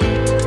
Bye.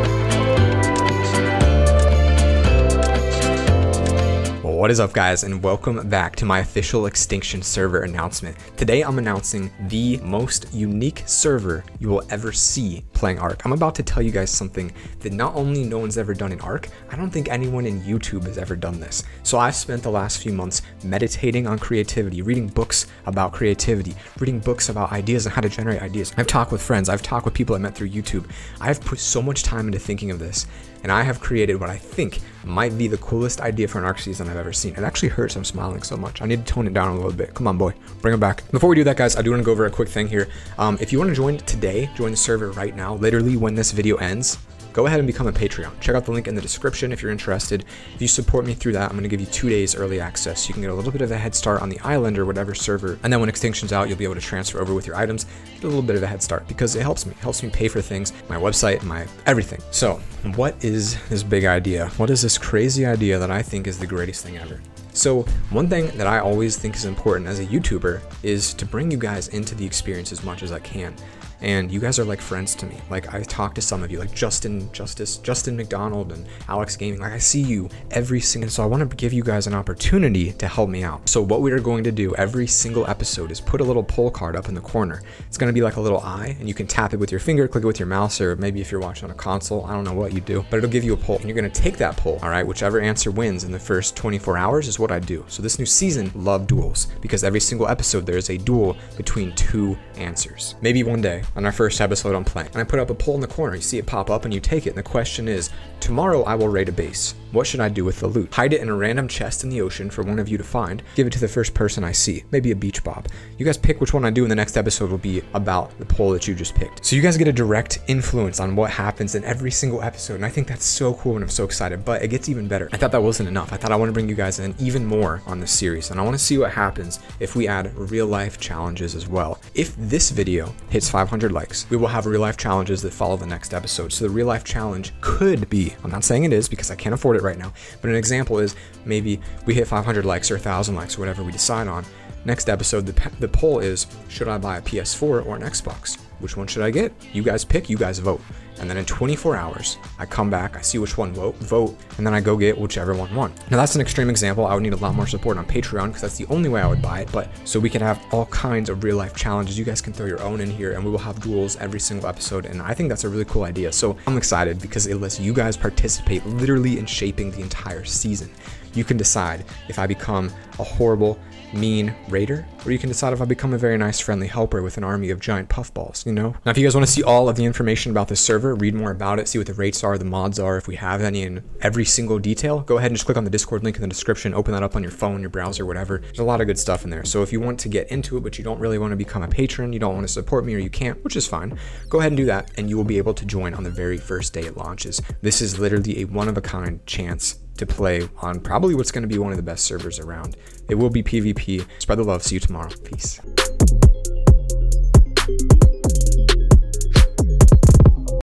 What is up guys and welcome back to my official Extinction server announcement. Today I'm announcing the most unique server you will ever see playing Ark. I'm about to tell you guys something that not only no one's ever done in Ark, I don't think anyone in YouTube has ever done this. So I've spent the last few months meditating on creativity, reading books about creativity, reading books about ideas and how to generate ideas. I've talked with friends, I've talked with people I met through YouTube. I've put so much time into thinking of this and I have created what I think might be the coolest idea for an Ark season I've ever seen. It actually hurts I'm smiling so much. I need to tone it down a little bit. Come on, boy. Bring it back. Before we do that, guys, I do want to go over a quick thing here. Um, if you want to join today, join the server right now, literally when this video ends, go ahead and become a Patreon. Check out the link in the description if you're interested. If you support me through that, I'm going to give you two days early access. You can get a little bit of a head start on the island or whatever server. And then when Extinction's out, you'll be able to transfer over with your items, get a little bit of a head start because it helps me. It helps me pay for things, my website, my everything. So what is this big idea? What is this crazy idea that I think is the greatest thing ever? So one thing that I always think is important as a YouTuber is to bring you guys into the experience as much as I can and you guys are like friends to me. Like I talk to some of you, like Justin Justice, Justin McDonald, and Alex Gaming. Like I see you every single. So I want to give you guys an opportunity to help me out. So what we are going to do every single episode is put a little poll card up in the corner. It's going to be like a little eye, and you can tap it with your finger, click it with your mouse, or maybe if you're watching on a console, I don't know what you do, but it'll give you a poll, and you're going to take that poll. All right, whichever answer wins in the first 24 hours is what I do. So this new season, love duels because every single episode there is a duel between two answers. Maybe one day on our first episode on playing. And I put up a poll in the corner. You see it pop up and you take it. And the question is, tomorrow I will raid a base. What should I do with the loot? Hide it in a random chest in the ocean for one of you to find. Give it to the first person I see. Maybe a beach bob. You guys pick which one I do and the next episode will be about the poll that you just picked. So you guys get a direct influence on what happens in every single episode. And I think that's so cool and I'm so excited, but it gets even better. I thought that wasn't enough. I thought I want to bring you guys in even more on this series. And I want to see what happens if we add real life challenges as well. If this video hits 500 likes, we will have real life challenges that follow the next episode. So the real life challenge could be, I'm not saying it is because I can't afford it right now. But an example is maybe we hit 500 likes or 1,000 likes or whatever we decide on. Next episode, the, the poll is should I buy a PS4 or an Xbox? Which one should I get? You guys pick, you guys vote. And then in 24 hours, I come back, I see which one vote, vote, and then I go get whichever one won. Now that's an extreme example. I would need a lot more support on Patreon because that's the only way I would buy it. But so we can have all kinds of real life challenges. You guys can throw your own in here and we will have duels every single episode. And I think that's a really cool idea. So I'm excited because it lets you guys participate literally in shaping the entire season. You can decide if I become a horrible, mean raider, or you can decide if I become a very nice, friendly helper with an army of giant puffballs, you know? Now, if you guys want to see all of the information about this server, read more about it, see what the rates are, the mods are, if we have any in every single detail, go ahead and just click on the Discord link in the description, open that up on your phone, your browser, whatever. There's a lot of good stuff in there. So if you want to get into it, but you don't really want to become a patron, you don't want to support me, or you can't, which is fine, go ahead and do that, and you will be able to join on the very first day it launches. This is literally a one-of-a-kind chance to play on probably what's going to be one of the best servers around. It will be PvP. Spread the love. See you tomorrow. Peace.